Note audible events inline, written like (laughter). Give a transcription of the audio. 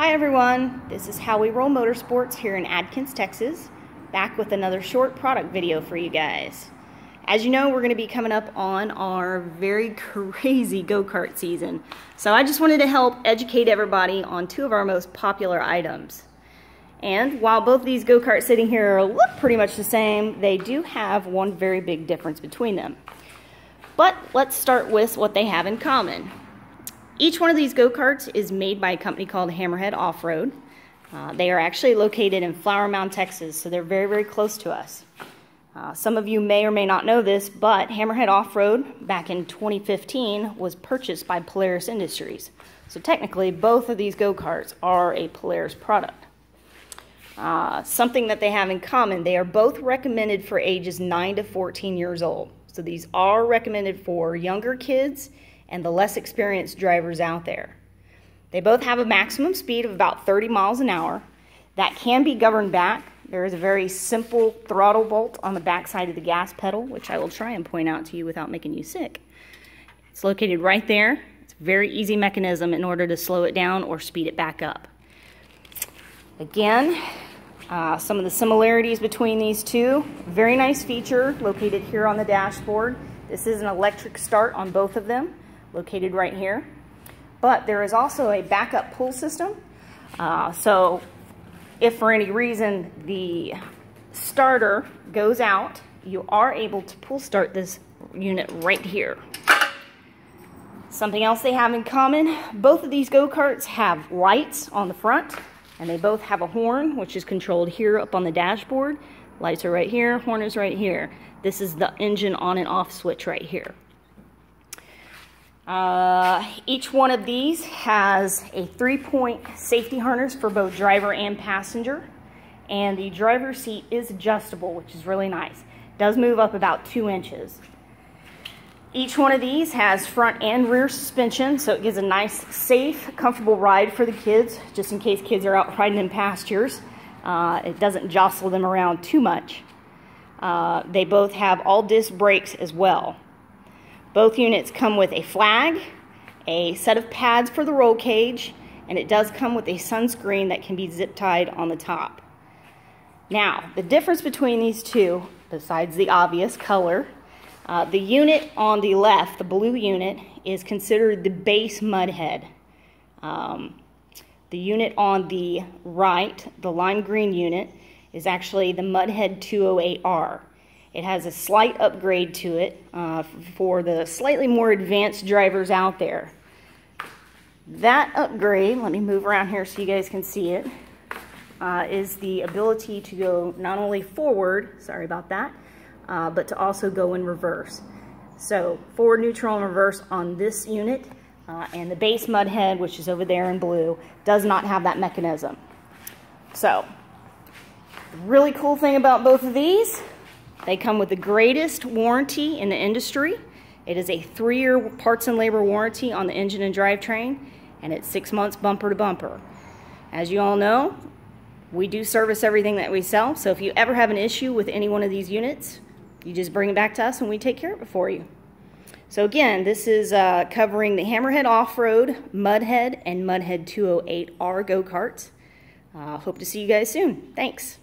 Hi everyone, this is How We Roll Motorsports here in Adkins, Texas, back with another short product video for you guys. As you know, we're going to be coming up on our very (laughs) crazy go-kart season, so I just wanted to help educate everybody on two of our most popular items. And while both these go-karts sitting here look pretty much the same, they do have one very big difference between them. But let's start with what they have in common. Each one of these go-karts is made by a company called Hammerhead Off-Road. Uh, they are actually located in Flower Mound, Texas, so they're very, very close to us. Uh, some of you may or may not know this, but Hammerhead Off-Road back in 2015 was purchased by Polaris Industries. So technically, both of these go-karts are a Polaris product. Uh, something that they have in common, they are both recommended for ages 9 to 14 years old. So these are recommended for younger kids and the less experienced drivers out there. They both have a maximum speed of about 30 miles an hour. That can be governed back. There is a very simple throttle bolt on the backside of the gas pedal, which I will try and point out to you without making you sick. It's located right there. It's a very easy mechanism in order to slow it down or speed it back up. Again, uh, some of the similarities between these two. Very nice feature located here on the dashboard. This is an electric start on both of them located right here. But there is also a backup pull system. Uh, so if for any reason the starter goes out, you are able to pull start this unit right here. Something else they have in common, both of these go-karts have lights on the front and they both have a horn which is controlled here up on the dashboard. Lights are right here, horn is right here. This is the engine on and off switch right here. Uh, each one of these has a three-point safety harness for both driver and passenger. And the driver's seat is adjustable, which is really nice. Does move up about two inches. Each one of these has front and rear suspension, so it gives a nice, safe, comfortable ride for the kids, just in case kids are out riding in pastures. Uh, it doesn't jostle them around too much. Uh, they both have all disc brakes as well. Both units come with a flag, a set of pads for the roll cage, and it does come with a sunscreen that can be zip tied on the top. Now, the difference between these two, besides the obvious color, uh, the unit on the left, the blue unit, is considered the base Mudhead. Um, the unit on the right, the lime green unit, is actually the Mudhead 208R. It has a slight upgrade to it uh, for the slightly more advanced drivers out there. That upgrade, let me move around here so you guys can see it, uh, is the ability to go not only forward, sorry about that, uh, but to also go in reverse. So forward, neutral, and reverse on this unit, uh, and the base Mudhead, which is over there in blue, does not have that mechanism. So, really cool thing about both of these they come with the greatest warranty in the industry. It is a three-year parts and labor warranty on the engine and drivetrain, and it's six months bumper to bumper. As you all know, we do service everything that we sell, so if you ever have an issue with any one of these units, you just bring it back to us and we take care of it for you. So again, this is uh, covering the Hammerhead Off-Road, Mudhead, and Mudhead 208R go-karts. Uh, hope to see you guys soon. Thanks.